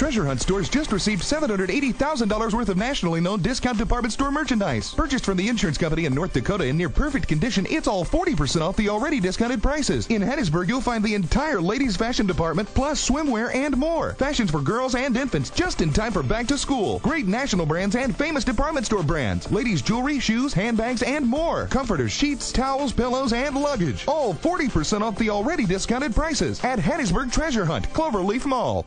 Treasure Hunt stores just received $780,000 worth of nationally known discount department store merchandise. Purchased from the insurance company in North Dakota in near perfect condition, it's all 40% off the already discounted prices. In Hattiesburg, you'll find the entire ladies' fashion department, plus swimwear and more. Fashions for girls and infants, just in time for back to school. Great national brands and famous department store brands. Ladies' jewelry, shoes, handbags, and more. Comforters, sheets, towels, pillows, and luggage. All 40% off the already discounted prices at Hattiesburg Treasure Hunt, Cloverleaf Mall.